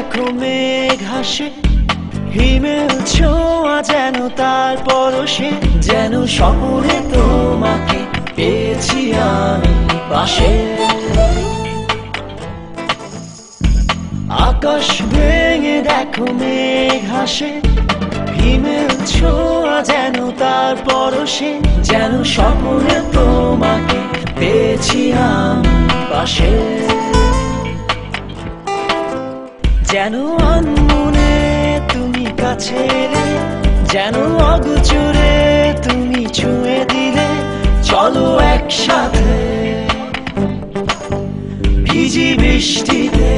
দেখো মেঘ হাসে, হিমেল ছোঁয়া যেন তার পরশে, যেন স্বপ্নে তোমাকে পেয়েছি আমি পাশে। আকাশ ভেঙে দেখো মেঘ হাসে, হিমেল ছোঁয়া যেন তার পরশে, যেন স্বপ্নে তোমাকে পেয়েছি আমি পাশে। যেন আনমনে তুমি কাছে এলে যেন অগুচুরে তুমি ছুঁয়ে দিলে চলো একসাথে ভিজি বৃষ্টিতে।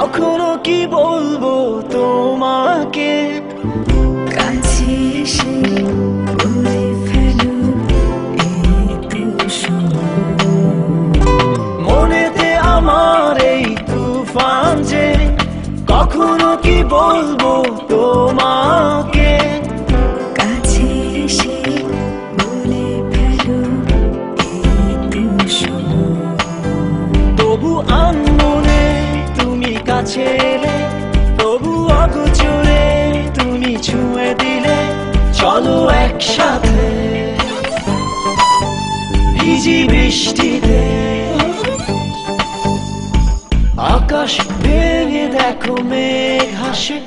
কখনো কি বলব তোমাকে? কাছে এসে মনেতে আমার এই তুফান যে কখনো কি বলব তোমাকে? কাছে এসে বলে ফেলো তবু আনমনে কাছে এলে, তবু অগুচুরে তুমি ছুঁয়ে দিলে, চলো একসাথে। ভিজি বৃষ্টিতে। আকাশ ভেঙে দেখো মেঘ হাসে,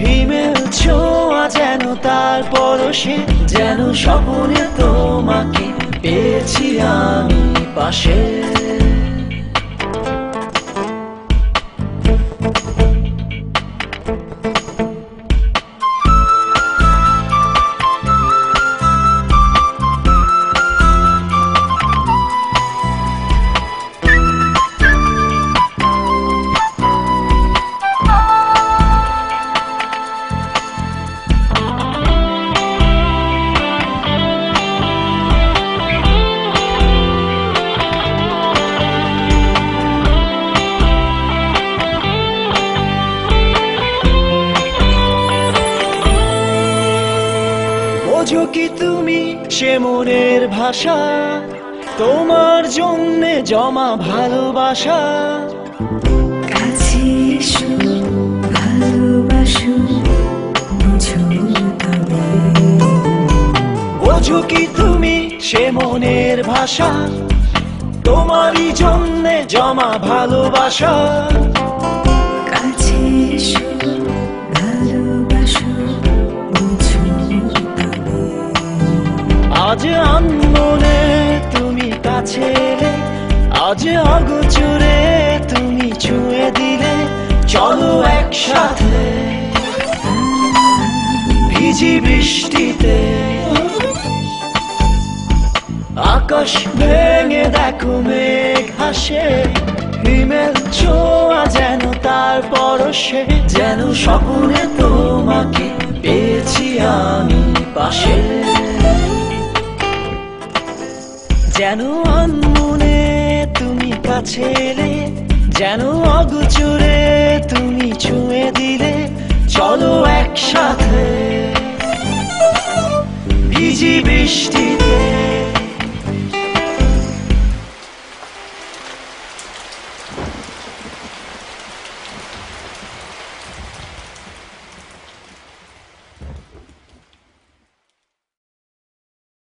হিমেল ছোঁয়া যেন তার পরশে, যেন স্বপ্নে তোমাকে পেয়েছি আমি পাশে। বোঝো কি তুমি সে মনের ভাষা? তোমার জন্যে জমা ভালোবাসা। কাছে এসো ভালোবাসো বোঝো কি তুমি সে মনের ভাষা? তোমারই জন্যে জমা ভালোবাসা। কাছে এসো আজ অগোচরে তুমি ছুঁয়ে দিলে, চলো একসাথে। ভিজি বৃষ্টিতে। আকাশ ভেঙে দেখো মেঘ হাসে হিমেল ছোঁয়া যেন তার পরশে। যেন স্বপ্নে তোমাকে পেয়েছি আমি পাশে। যেন আনমনে কাছে যেন অগুচুরে তুমি ছুঁয়ে দিলে চলো একসাথে